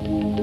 Thank